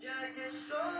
Jack is short.